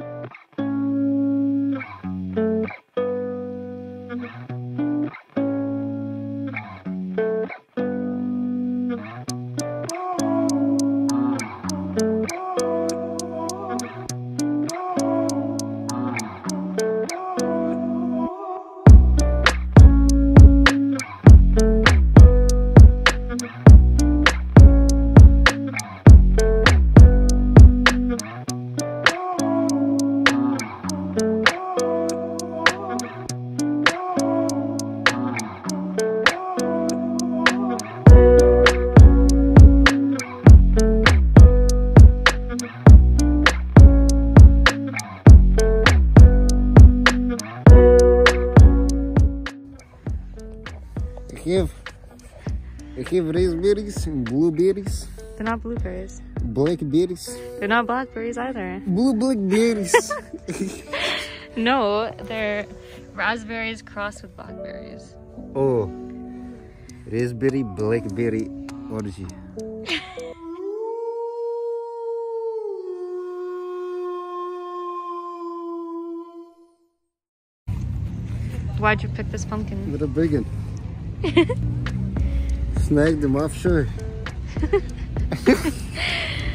Have, I have raspberries, blueberries, They're not blueberries. blackberries, They're not blackberries either. blue blackberries. No, they're raspberries crossed with blackberries. oh, raspberry, blackberry orgy. Why'd you pick this pumpkin? A big one. Snagged them offshore.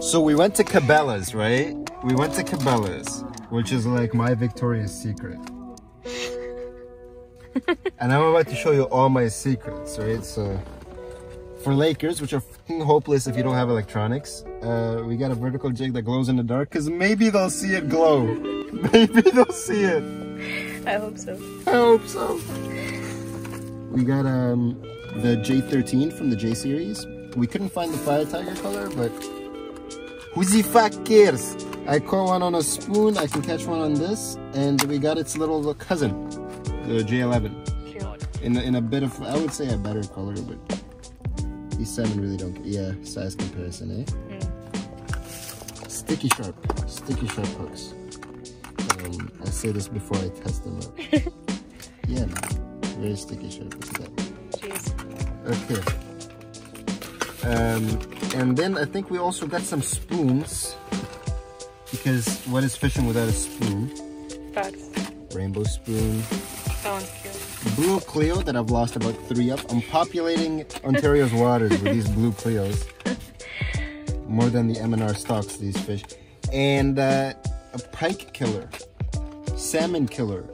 So we went to Cabela's, right? We went to Cabela's, which is like my Victoria's Secret. and I'm about to show you all my secrets, right? So for Lakers, which are fucking hopeless if you don't have electronics, uh, we got a vertical jig that glows in the dark because maybe they'll see it glow. maybe they'll see it. I hope so. I hope so. We got um the J13 from the J series. We couldn't find the fire tiger color, but who's the fuck cares? I caught one on a spoon. I can catch one on this, and we got its little cousin, the J11, Cute. in a, in a bit of I would say a better color, but these seven really don't. Yeah, size comparison, eh? Sticky sharp, sticky sharp hooks. Um, I say this before I test them out. yeah, man. very sticky sharp. Look at that. Jeez. Okay. Um, and then I think we also got some spoons because what is fishing without a spoon? Facts. Rainbow spoon, cute. blue Cleo that I've lost about three of. I'm populating Ontario's waters with these blue Cleos. More than the MNR stocks, these fish. And uh, a pike killer, salmon killer,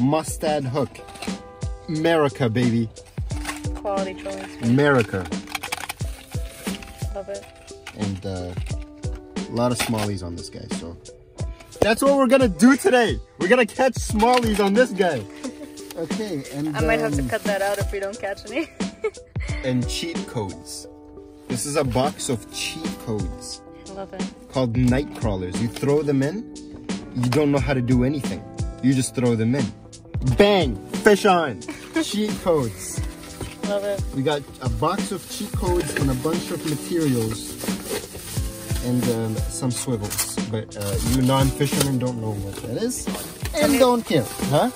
mustad hook. America, baby. Quality choice. America. Love it. and uh, a lot of smallies on this guy. So that's what we're gonna do today. We're gonna catch smallies on this guy. Okay, and I might have to um, cut that out if we don't catch any. and cheat codes. This is a box of cheat codes I Love it. called night crawlers. You throw them in, you don't know how to do anything. You just throw them in. Bang! Fish on! cheat codes. Love it. We got a box of cheat codes and a bunch of materials and um, some swivels. But uh, you non-fishermen don't know what that is and me- don't care, huh?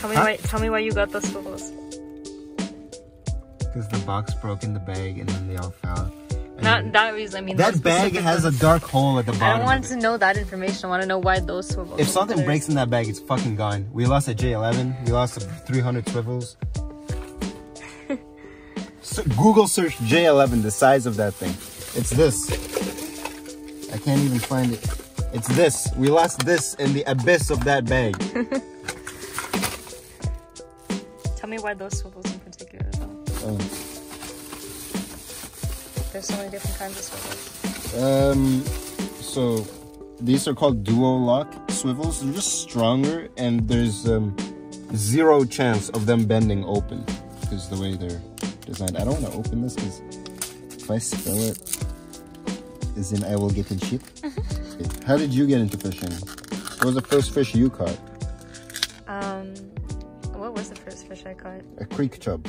Tell me Huh? why. Tell me why you got those swivels. Because the box broke in the bag and then they all fell. And Not that reason. I mean that bag specific has a dark hole at the I bottom. don't want to know that information. I want to know why those swivels. If something there. breaks in that bag, it's fucking gone. We lost a J11. We lost a 300 swivels. Google search J11, the size of that thing. It's this. I can't even find it. It's this. We lost this in the abyss of that bag. Tell me why those swivels in particular, though. Oh. There's so many different kinds of swivels. Um, so these are called duo lock swivels. They're just stronger, and there's um, zero chance of them bending open because the way they're designed. I don't want to open this because if I spill it, is in I will get in shit. How did you get into fishing? What was the first fish you caught? Um, what was the first fish I caught? A creek chub.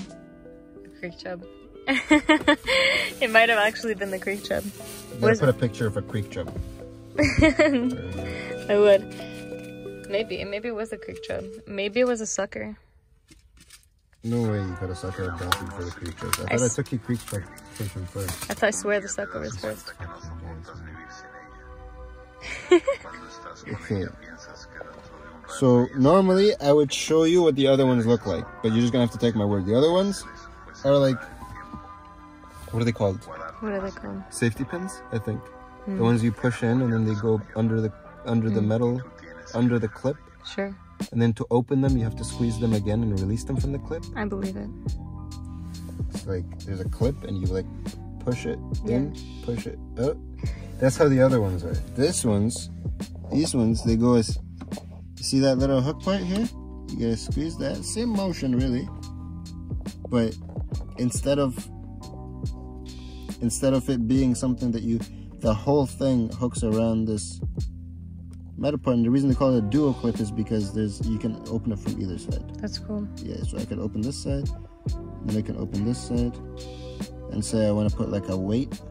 A creek chub. it might have actually been the creek chub. Gotta put a picture of a creek chub. I would. Maybe, maybe it was a creek chub. Maybe it was a sucker. No way you got a sucker of dolphin for the creek chub. I I thought I took you creek fishing first. I thought I swear the sucker was first. Okay. So normally I would show you what the other ones look like, but you're just gonna have to take my word. The other ones are like, what are they called? What are they called? Safety pins, I think. The hmm. ones you push in and then they go under the under the hmm. metal, under the clip, Sure, and then to open them you have to squeeze them again and release them from the clip. I believe it. It's like there's a clip and you like push it in, push it up. That's how the other ones are. This ones, these ones, they go as you see that little hook part here? You gotta squeeze that. Same motion really. But instead of instead of it being something that you the whole thing hooks around this and the reason they call it a dual clip is because there's you can open it from either side. That's cool. Yeah, so I could open this side, then I can open this side, and say I want to put like a weight,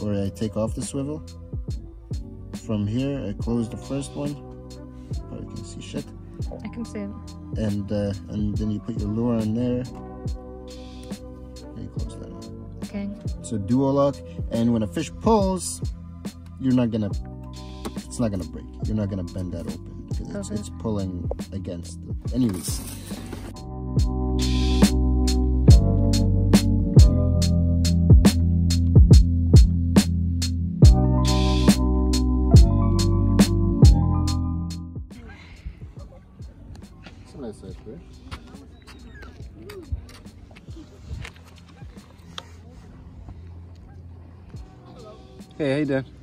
or I take off the swivel. From here, I close the first one. Probably can see shit, I can see it. and uh, and then you put your lure on there. And you close that one. Okay. So dual lock, and when a fish pulls, you're not gonna, it's not gonna break. You're not gonna bend that open because it's, Okay. it's pulling against. The, anyways. It's a nice size fish. Hey, how you doing?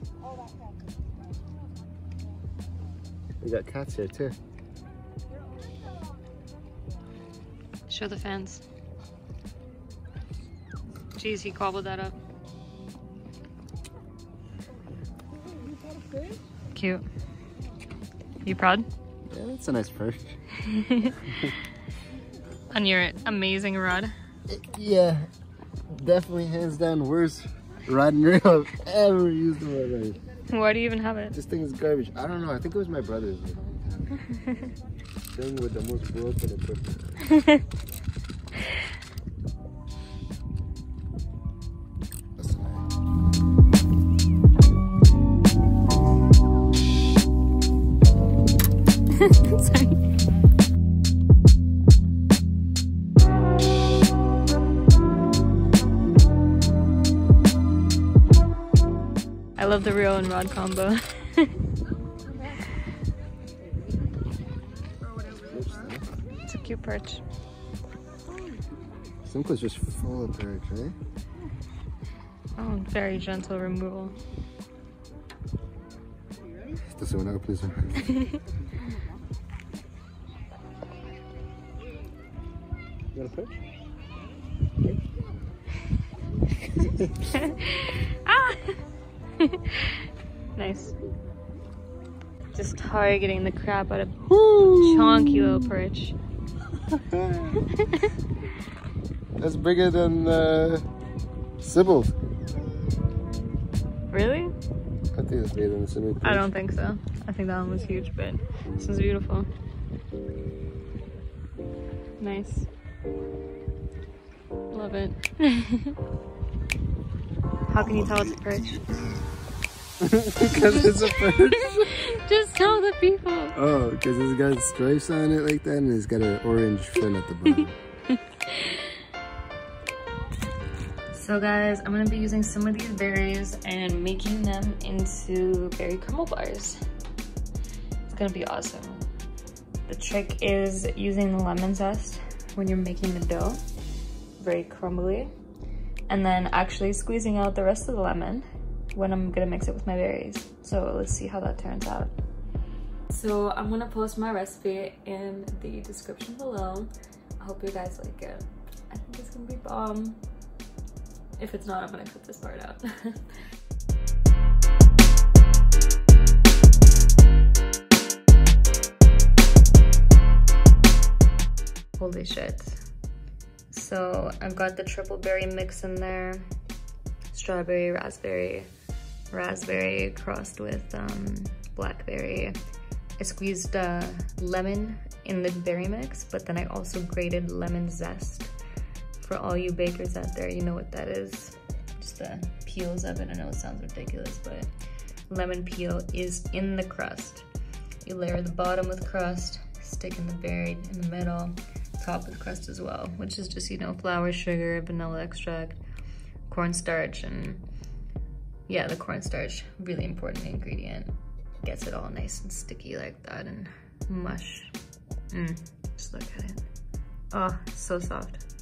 We got cats here too. Show the fans. Jeez, he gobbled that up. Cute. You proud? Yeah, that's a nice fish. On your amazing rod. Yeah, definitely hands down worst rod and reel I've ever used in my life. Why do you even have it? This thing is garbage. I don't know. I think it was my brother's. thing with the most broken equipment. Sorry. The reel and rod combo. it's a cute perch. Simcoe's just full of perch, right? Oh, very gentle removal. Doesn't want to open his mouth. You got a perch? nice. Just targeting the crap out of Ooh. chonky little perch. That's bigger than uh, Sybil. Really? I think that's bigger than the Sybil. I don't think so. I think that one was huge, but this is beautiful. Nice. Love it. How can you tell it's a perch? Because it's a perch. Just tell the people. Oh, because it's got stripes on it like that and it's got an orange fin at the bottom. So guys, I'm gonna be using some of these berries and making them into berry crumble bars. It's gonna be awesome. The trick is using the lemon zest when you're making the dough, very crumbly, and then actually squeezing out the rest of the lemon when I'm gonna mix it with my berries. So let's see how that turns out. So I'm gonna post my recipe in the description below. I hope you guys like it. I think it's gonna be bomb. If it's not, I'm gonna cut this part out. Holy shit. So I've got the triple berry mix in there. Strawberry, raspberry, raspberry crossed with um, blackberry. I squeezed uh, lemon in the berry mix, but then I also grated lemon zest. For all you bakers out there, you know what that is. Just the peels of it. I know it sounds ridiculous, but lemon peel is in the crust. You layer the bottom with crust, stick in the berry in the middle, top with crust as well, which is just, you know, flour, sugar, vanilla extract, cornstarch, and yeah, the cornstarch, really important ingredient. Gets it all nice and sticky like that and mush. Mm, just look at it. Oh, so soft.